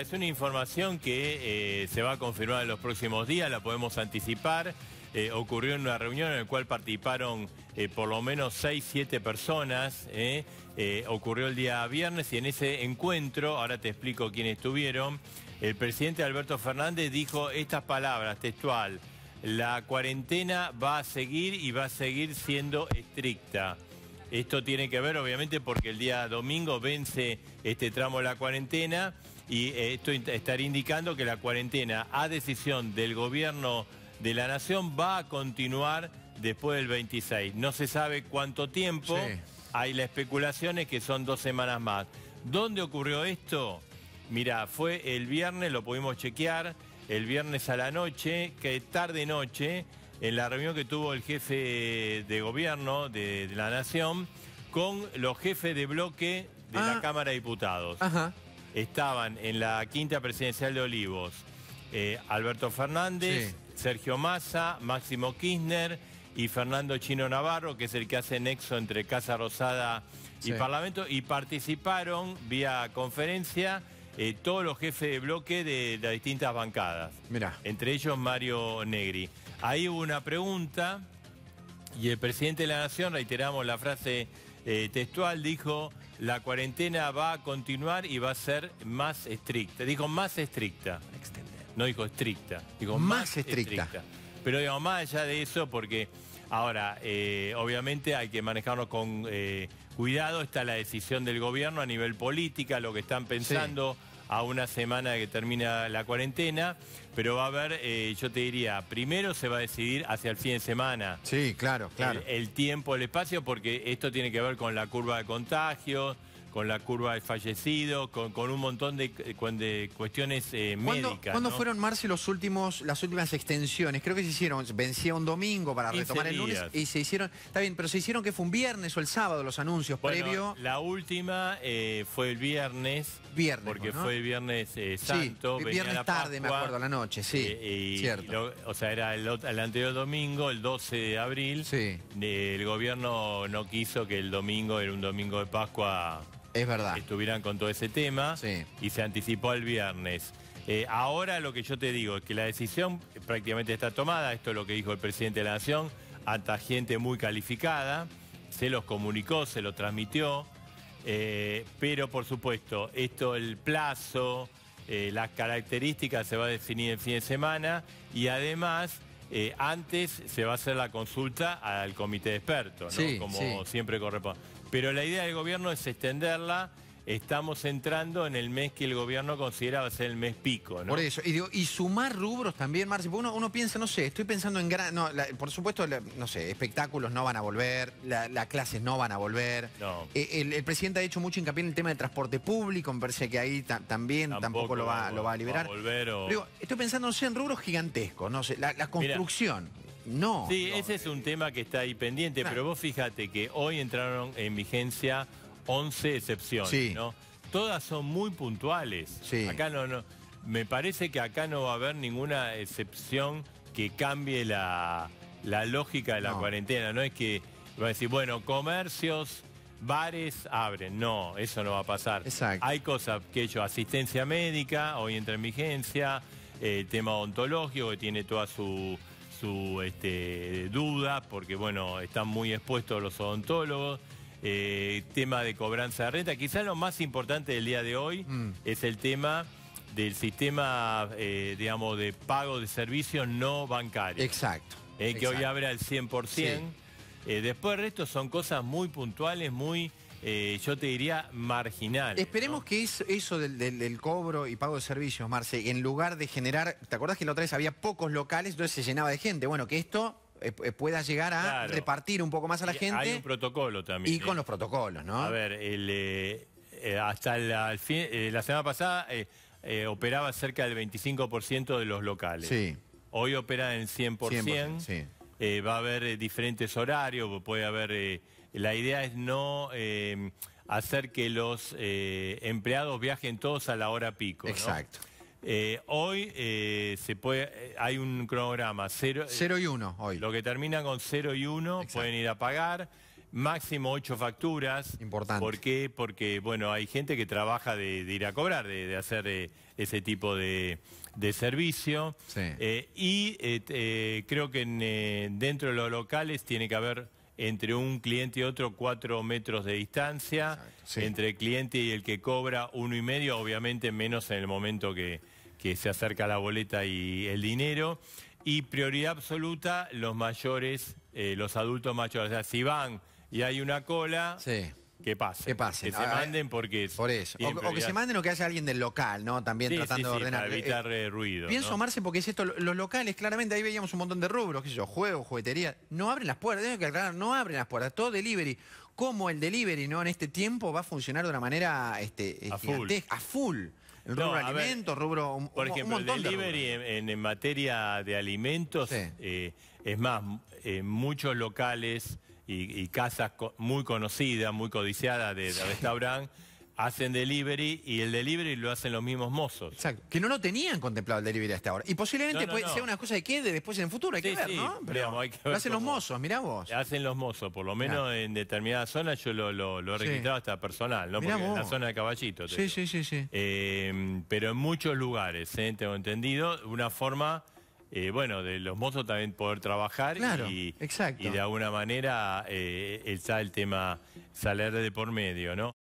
Es una información que eh, se va a confirmar en los próximos días, la podemos anticipar. Eh, ocurrió en una reunión en la cual participaron eh, por lo menos 6, 7 personas. ocurrió el día viernes y en ese encuentro, ahora te explico quiénes estuvieron, el presidente Alberto Fernández dijo estas palabras textual. La cuarentena va a seguir y va a seguir siendo estricta. Esto tiene que ver obviamente porque el día domingo vence este tramo de la cuarentena y eh, esto estaría indicando que la cuarentena a decisión del gobierno de la nación va a continuar después del 26. No se sabe cuánto tiempo, hay la especulación es que son dos semanas más. ¿Dónde ocurrió esto? Mira, fue el viernes, lo pudimos chequear, el viernes a la noche, que tarde noche, en la reunión que tuvo el jefe de gobierno de, la Nación con los jefes de bloque de la ah. Cámara de Diputados. Estaban en la quinta presidencial de Olivos eh, Alberto Fernández, Sergio Massa, Máximo Kirchner y Fernando Chino Navarro, que es el que hace nexo entre Casa Rosada y Parlamento, y participaron vía conferencia eh, todos los jefes de bloque de las distintas bancadas. Mira. Entre ellos Mario Negri. Ahí hubo una pregunta y el presidente de la Nación, reiteramos la frase eh, textual, dijo, la cuarentena va a continuar y va a ser más estricta. Dijo más estricta. No dijo estricta, dijo más, estricta. Pero digamos, más allá de eso, porque ahora, eh, obviamente hay que manejarnos con eh, cuidado, está la decisión del gobierno a nivel política, lo que están pensando a una semana que termina la cuarentena, pero va a haber, eh, yo te diría, primero se va a decidir hacia el fin de semana. Sí, claro, claro. El, tiempo, el espacio, porque esto tiene que ver con la curva de contagios, con la curva de fallecidos, con, un montón de, de cuestiones eh, médicas. ¿Cuándo fueron, Marce, los últimos, las últimas extensiones? Creo que se hicieron, vencía un domingo para retomar el lunes y se hicieron, está bien, pero se hicieron que fue un viernes o el sábado los anuncios previo. La última eh, fue el viernes. Viernes. Porque fue el viernes eh, santo. Sí, viernes tarde, me acuerdo, la noche, sí. cierto. o sea, era el, el, anterior domingo, el 12 de abril. Sí. el gobierno no quiso que el domingo era un domingo de Pascua es verdad. estuvieran con todo ese tema y se anticipó al viernes. Eh, ahora lo que yo te digo es que la decisión prácticamente está tomada, esto es lo que dijo el presidente de la Nación, ante gente muy calificada, se los comunicó, se lo transmitió, eh, pero por supuesto, esto, el plazo, eh, las características se va a definir el fin de semana y además... antes se va a hacer la consulta al comité de expertos, ¿no? como siempre corresponde. Pero la idea del gobierno es extenderla. Estamos entrando en el mes que el gobierno considera va a ser el mes pico, ¿no? Por eso, y, sumar rubros también, Marci, porque uno, piensa, no sé, estoy pensando en gran... No, por supuesto, no sé, espectáculos no van a volver, las clases no van a volver. No. Eh, el, presidente ha hecho mucho hincapié en el tema del transporte público, me parece que ahí también tampoco, lo, va, a liberar. estoy pensando, no sé, en rubros gigantescos, no sé, la, construcción. No. Sí, ese es un tema que está ahí pendiente, pero vos fíjate que hoy entraron en vigencia 11 excepciones, ¿no? Todas son muy puntuales. Sí. Acá no, no, me parece que acá no va a haber ninguna excepción que cambie la, lógica de la cuarentena. No es que va a decir, bueno, comercios, bares abren. No, eso no va a pasar. Exacto. Hay cosas que he hecho, asistencia médica, hoy entra en vigencia, el eh, tema odontológico que tiene toda su su este, duda, porque bueno, están muy expuestos los odontólogos. Eh, tema de cobranza de renta. Quizás lo más importante del día de hoy mm. es el tema del sistema, eh, digamos, de pago de servicios no bancarios. Exacto. Eh, que hoy abre al 100%. después el resto son cosas muy puntuales, muy eh, yo te diría marginal. Esperemos que eso, del, cobro y pago de servicios, Marce, en lugar de generar, ¿te acuerdas que la otra vez había pocos locales, entonces se llenaba de gente? Bueno, que esto eh, eh, pueda llegar a repartir un poco más a la gente. Hay un protocolo también. Y con los protocolos, ¿no? A ver, hasta la, la semana pasada operaba cerca del 25% de los locales. Sí. Hoy opera en 100%. 100% sí. va a haber diferentes horarios, puede haber la idea es no eh, hacer que los eh, empleados viajen todos a la hora pico. Exacto. Eh, hoy se puede, hay un cronograma 0 y 1 hoy. Lo que termina con 0 y 1 pueden ir a pagar. máximo ocho facturas. Importante. ¿Por qué? Porque, bueno, hay gente que trabaja de, ir a cobrar, de, hacer eh, ese tipo de, servicio. Eh, y eh, creo que dentro de los locales tiene que haber entre un cliente y otro cuatro metros de distancia, entre el cliente y el que cobra uno y medio, obviamente menos en el momento que, que se acerca la boleta y el dinero. Y prioridad absoluta, los mayores, los adultos mayores. O sea, si van y hay una cola, sí. que pase. Que pase. Que se manden porque Por eso. O, que se manden o que haya alguien del local, ¿no? También tratando de ordenar. Para evitar eh, eh, ruido. Pienso, Marce, porque es esto, los locales, claramente ahí veíamos un montón de rubros, qué sé yo, juegos, juguetería. No abren las puertas, tengo que aclarar, no abren las puertas, todo delivery. ¿Cómo el delivery, ¿no? En este tiempo va a funcionar de una manera este, a full. A full. El rubro alimentos, rubro. por ejemplo, el delivery en, materia de alimentos, eh, es más, muchos locales y, casas muy conocidas, muy codiciadas de, restaurante, hacen delivery y el delivery lo hacen los mismos mozos. Exacto. Que no lo tenían contemplado el delivery hasta ahora. Y posiblemente sea una cosa que quede después en el futuro, hay que ver, ¿no? Pero lo hacen los mozos, mirá vos. Hacen los mozos, por lo menos en determinadas zonas yo lo, he registrado hasta personal, ¿no? Porque en la zona de Caballito. Sí, sí, sí, sí. Eh, pero en muchos lugares, ¿eh? tengo entendido, una forma eh, bueno, de los mozos también poder trabajar y, exacto. y de alguna manera eh, está el tema salir de por medio, ¿no?